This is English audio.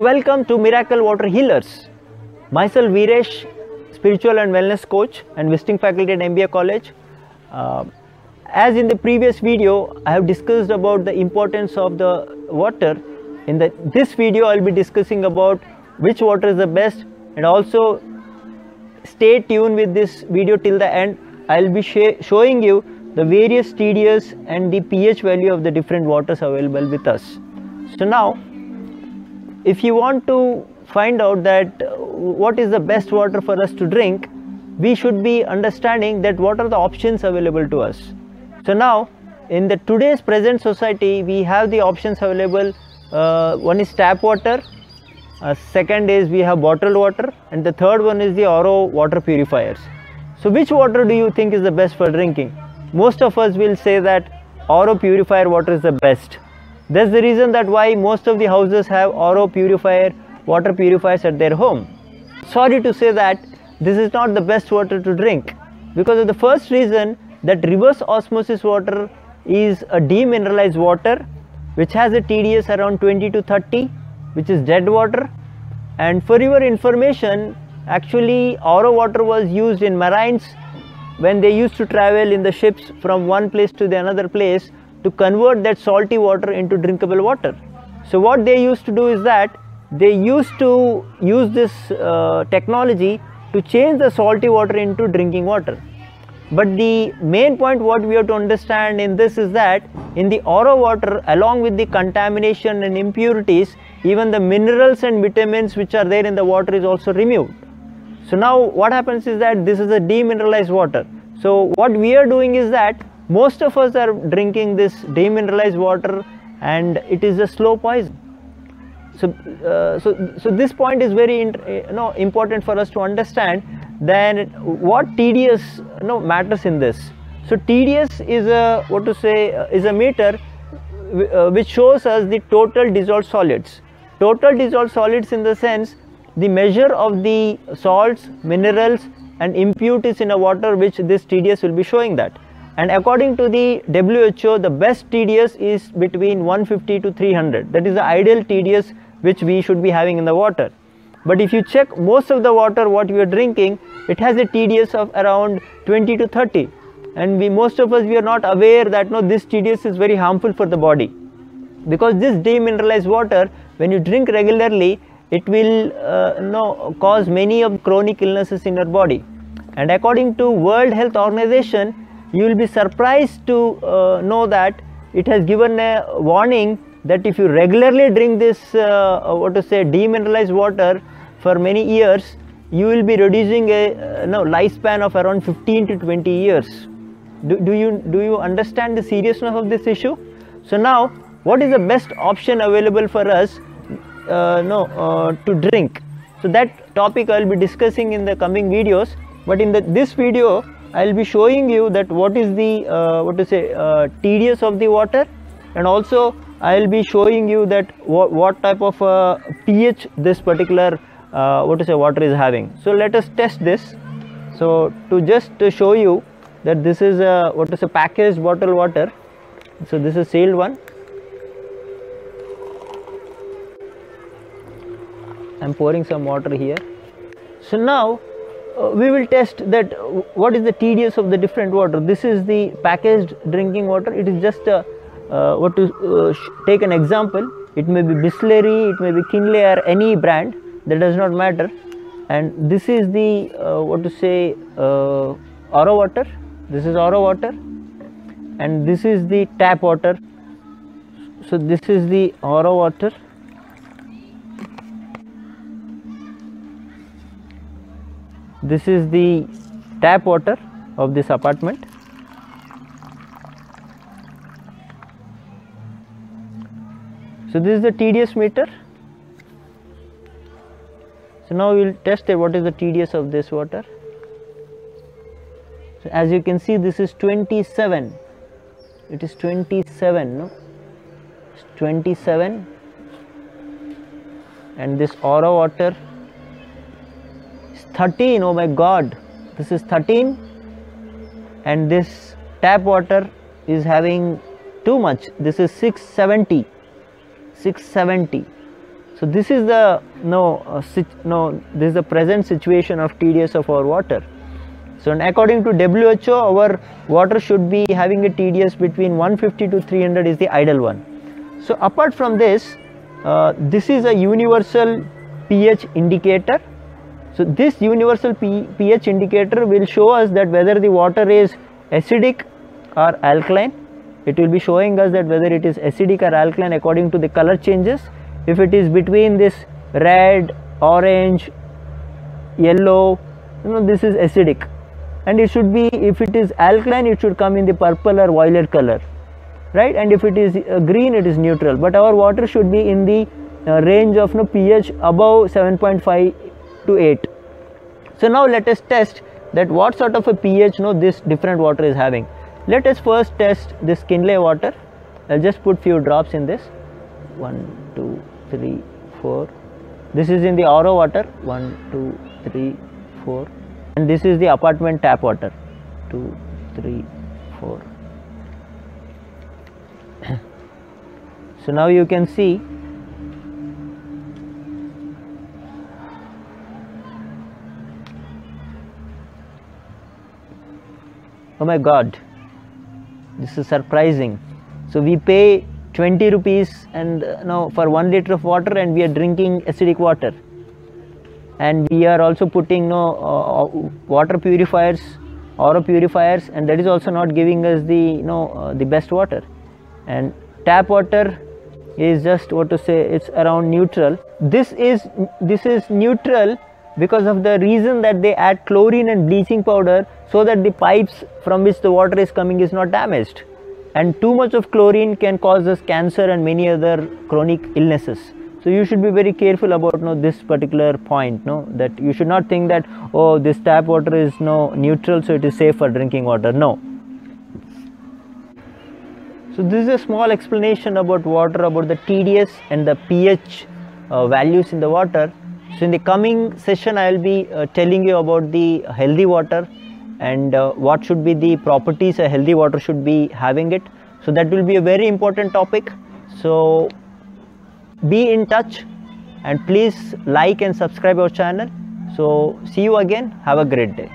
Welcome to Miracle Water Healers. Myself Viresh, spiritual and wellness coach and visiting faculty at MBA College. Uh, as in the previous video, I have discussed about the importance of the water. In the, this video, I'll be discussing about which water is the best and also stay tuned with this video till the end. I'll be sh- showing you the various TDS and the pH value of the different waters available with us. So now, if you want to find out that uh, what is the best water for us to drink, we should be understanding that what are the options available to us. So now, in the today's present society, we have the options available. Uh, one is tap water, uh, second is we have bottled water, and the third one is the RO water purifiers. So which water do you think is the best for drinking? Most of us will say that RO purifier water is the best. That's the reason that why most of the houses have RO purifier water purifiers at their home. Sorry to say that this is not the best water to drink because of the first reason that reverse osmosis water is a demineralized water which has a TDS around 20 to 30 which is dead water and for your information actually RO water was used in marines when they used to travel in the ships from one place to the another place to convert that salty water into drinkable water. So what they used to do is that they used to use this uh, technology to change the salty water into drinking water. But the main point what we have to understand in this is that in the RO water along with the contamination and impurities even the minerals and vitamins which are there in the water is also removed. So now what happens is that this is a demineralized water. So what we are doing is that most of us are drinking this demineralized water and it is a slow poison. So, uh, so, so this point is very you know, important for us to understand then what TDS you know, matters in this. So TDS is a what to say uh, is a meter uh, which shows us the total dissolved solids. Total dissolved solids in the sense the measure of the salts, minerals and impurities in a water which this TDS will be showing that. And according to the WHO, the best TDS is between 150 to 300. That is the ideal TDS which we should be having in the water. But if you check most of the water what we are drinking, it has a TDS of around 20 to 30. And we most of us we are not aware that no this TDS is very harmful for the body. Because this demineralized water, when you drink regularly, it will uh, no, cause many of chronic illnesses in your body. And according to World Health Organization, you will be surprised to uh, know that it has given a warning that if you regularly drink this uh, what to say demineralized water for many years you will be reducing a uh, no, lifespan of around 15 to 20 years. Do, do you do you understand the seriousness of this issue? So now what is the best option available for us uh, no uh, to drink? So that topic i will be discussing in the coming videos but in the, this video I'll be showing you that what is the uh, what to say uh, TDS of the water and also I'll be showing you that what, type of uh, pH this particular uh, what to say water is having. So let us test this. So to just to show you that this is a what is a packaged bottle water. So this is sealed one. I'm pouring some water here. So now we will test that what is the TDS of the different water. This is the packaged drinking water. It is just a, uh, what to uh, take an example. It may be Bisleri, it may be Kinley or any brand. That does not matter. And this is the uh, what to say uh, water. This is RO water, and this is the tap water. So this is the RO water. This is the tap water of this apartment. So this is the TDS meter. So now we will test what is the TDS of this water. So as you can see this is 27 it is 27 no? It's 27 and this RO water 13 oh my god this is 13 and this tap water is having too much this is 670 670 So this is the no uh, no this is the present situation of TDS of our water. So according to WHO, our water should be having a TDS between 150 to 300 is the ideal one. So apart from this, uh, this is a universal pH indicator. So this universal pH indicator will show us that whether the water is acidic or alkaline. It will be showing us that whether it is acidic or alkaline according to the color changes. If it is between this red, orange, yellow, you know this is acidic and it should be if it is alkaline it should come in the purple or violet color right and if it is uh, green it is neutral but our water should be in the uh, range of no pH above 7.5 to 8 so now let us test that what sort of a pH no this different water is having. Let us first test this Kinley water. I'll just put few drops in this. 1 2 3 4 this is in the RO water. 1 2 3 4 and this is the apartment tap water. 2 3 4 so now you can see oh my god. This is surprising. So we pay 20 rupees and uh, now for 1 liter of water and we are drinking acidic water. And we are also putting no uh, uh, water purifiers RO purifiers and that is also not giving us the you know uh, the best water. And tap water is just what to say it's around neutral. This is this is neutral because of the reason that they add chlorine and bleaching powder so that the pipes from which the water is coming is not damaged. And too much of chlorine can cause us cancer and many other chronic illnesses. So you should be very careful about no this particular point no that you should not think that oh this tap water is no neutral so it is safe for drinking water. No. So this is a small explanation about water about the TDS and the pH uh, values in the water so in the coming session I will be uh, telling you about the healthy water and uh, what should be the properties a healthy water should be having it. So that will be a very important topic. So be in touch and please like and subscribe our channel. So see you again. Have a great day